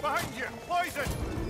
Behind you! Poison!